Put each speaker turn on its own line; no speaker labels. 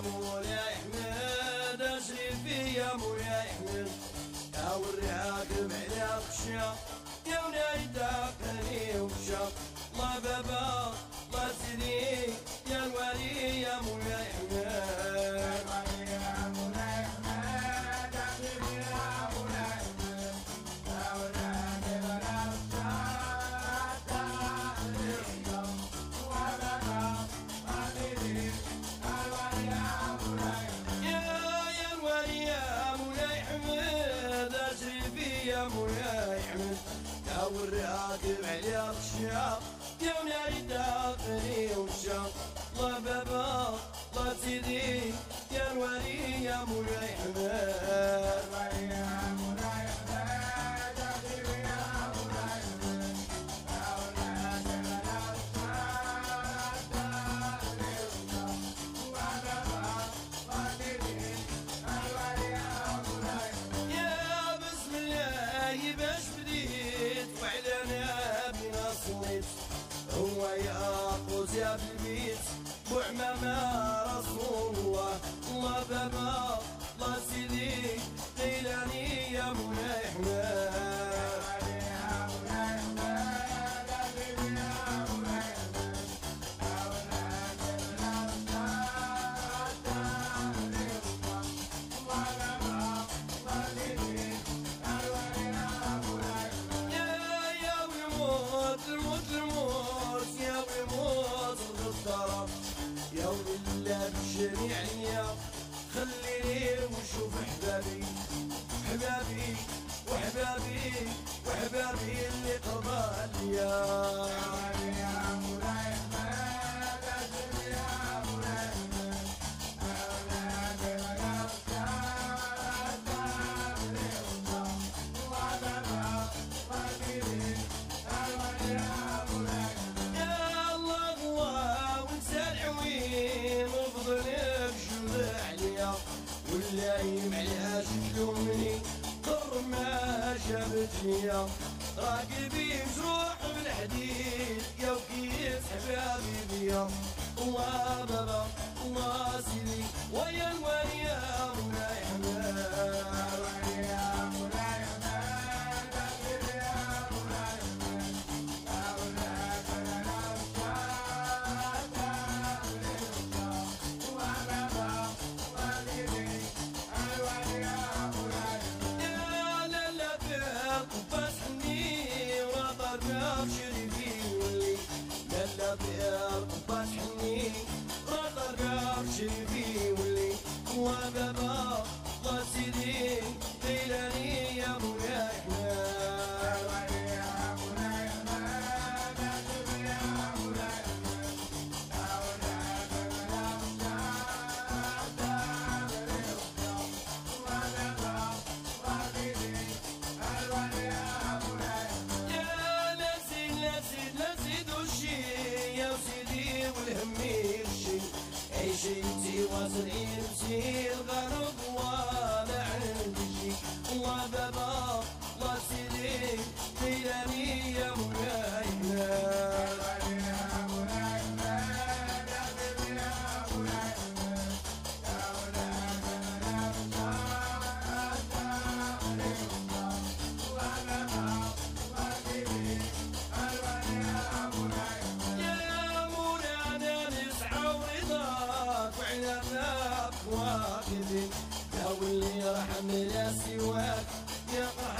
يا مولاي اجري اشرفي يا مولاي احمد. يا ورياك بعلى خشا يا ونايدك هني وشا الله بابا 的牧人 حبابي اللي قضى اليوم قلبي مجروح بالحديد. يا وكيف حبابي يا الله بابا الله سيدي. ويا الوالي يا مولاي je vis où les coins d'abord. واصل يمشي الغرب وأنا عندي وبابا واحمل سواك يا قحط